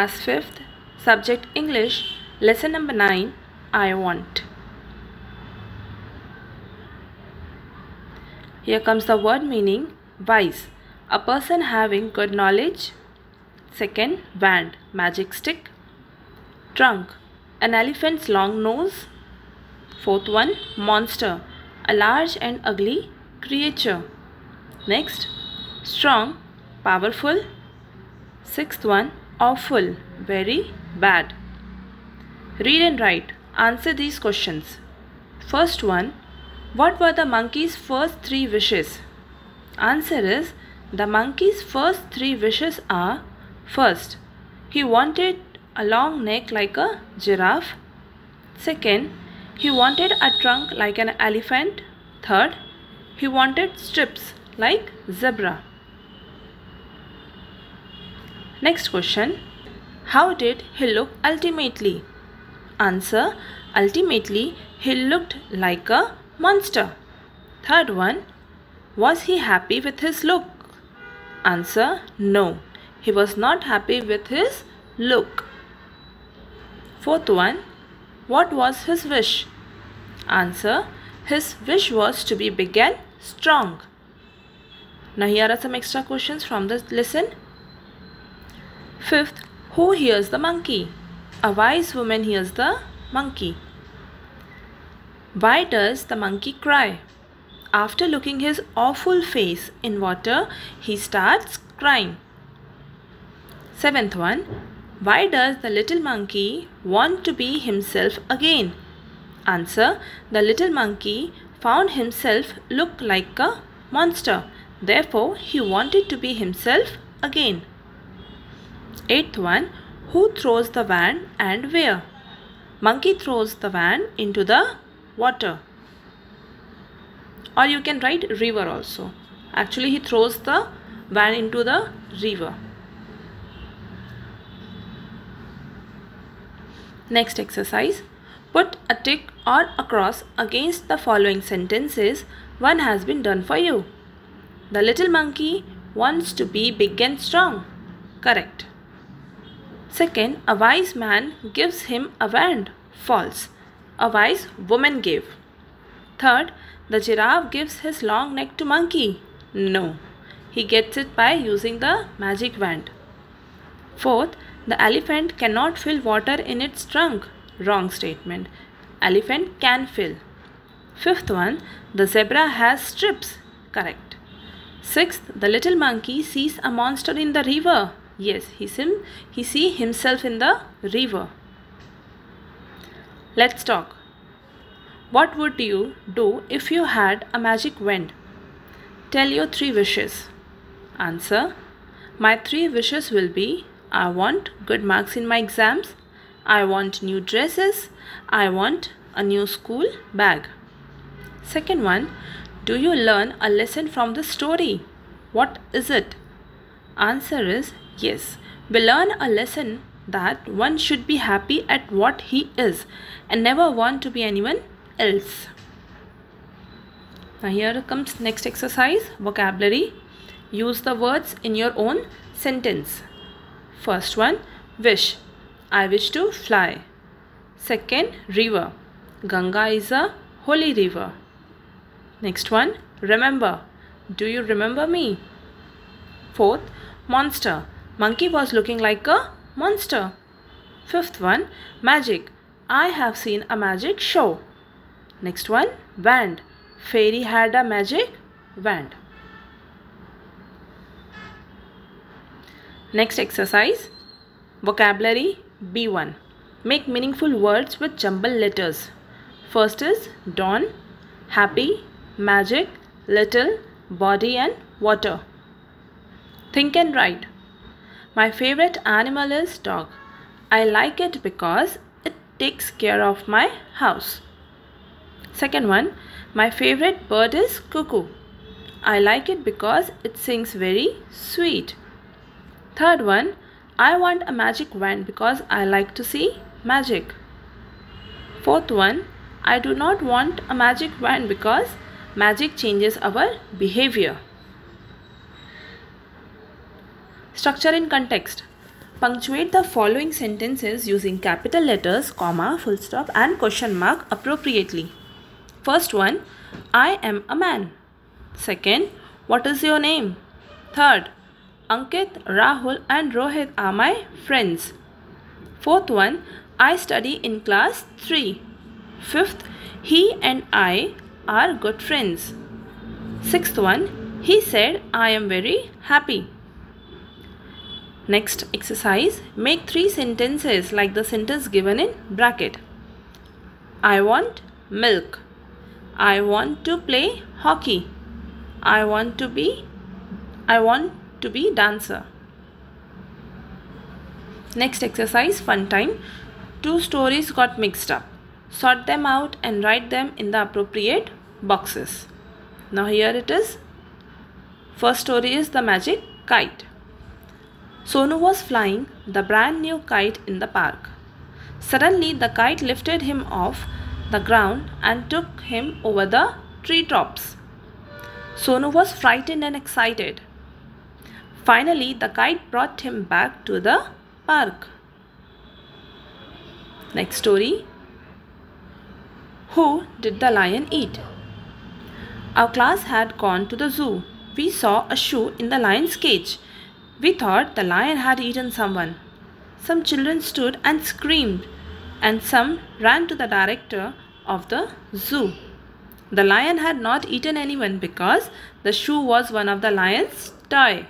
Class 5th, Subject English, Lesson number 9 I want. Here comes the word meaning. Wise, a person having good knowledge. Second, wand, magic stick. Trunk, an elephant's long nose. Fourth one, monster, a large and ugly creature. Next, strong, powerful. Sixth one, awful, very bad. Read and write. Answer these questions. First one, what were the monkey's first three wishes? Answer is, the monkey's first three wishes are First, he wanted a long neck like a giraffe. Second, he wanted a trunk like an elephant. Third, he wanted strips like zebra. Next question. How did he look ultimately? Answer. Ultimately, he looked like a monster. Third one. Was he happy with his look? Answer. No. He was not happy with his look. Fourth one. What was his wish? Answer. His wish was to be big and strong. Now here are some extra questions from this lesson. Fifth, who hears the monkey? A wise woman hears the monkey. Why does the monkey cry? After looking his awful face in water, he starts crying. Seventh one, why does the little monkey want to be himself again? Answer, the little monkey found himself look like a monster. Therefore, he wanted to be himself again. Eighth one, who throws the van and where? Monkey throws the van into the water. Or you can write river also. Actually, he throws the van into the river. Next exercise. Put a tick or a cross against the following sentences. One has been done for you. The little monkey wants to be big and strong. Correct. Second, a wise man gives him a wand. False. A wise woman gave. Third, the giraffe gives his long neck to monkey. No. He gets it by using the magic wand. Fourth, the elephant cannot fill water in its trunk. Wrong statement. Elephant can fill. Fifth one, the zebra has strips. Correct. Sixth, the little monkey sees a monster in the river. Yes, he, sim, he see himself in the river. Let's talk. What would you do if you had a magic wand? Tell your three wishes. Answer. My three wishes will be I want good marks in my exams. I want new dresses. I want a new school bag. Second one, do you learn a lesson from the story? What is it? Answer is yes. We learn a lesson that one should be happy at what he is and never want to be anyone else. Now here comes next exercise, vocabulary. Use the words in your own sentence. First one, wish. I wish to fly. Second, river. Ganga is a holy river. Next one, remember. Do you remember me? Fourth, monster. Monkey was looking like a monster. Fifth one, magic. I have seen a magic show. Next one, wand. Fairy had a magic wand. Next exercise, vocabulary B1. Make meaningful words with jumble letters. First is dawn, happy, magic, little, body and water. Think and write. My favorite animal is dog. I like it because it takes care of my house. Second one, my favorite bird is cuckoo. I like it because it sings very sweet. Third one, I want a magic wand because I like to see magic. Fourth one, I do not want a magic wand because magic changes our behavior. Structure in context. Punctuate the following sentences using capital letters, comma, full stop and question mark appropriately. First one, I am a man. Second, what is your name? Third, Ankit, Rahul and Rohit are my friends. Fourth one, I study in class 3. Fifth, he and I are good friends. Sixth one, he said I am very happy. Next exercise, make three sentences like the sentence given in bracket. I want milk. I want to play hockey. I want to be I want to be dancer. Next exercise fun time. Two stories got mixed up. Sort them out and write them in the appropriate boxes. Now here it is. First story is the magic kite. Sonu was flying the brand new kite in the park. Suddenly the kite lifted him off the ground and took him over the treetops. Sonu was frightened and excited. Finally, the kite brought him back to the park. Next story. Who did the lion eat? Our class had gone to the zoo. We saw a shoe in the lion's cage. We thought the lion had eaten someone. Some children stood and screamed, and some ran to the director of the zoo. The lion had not eaten anyone because the shoe was one of the lion's toy.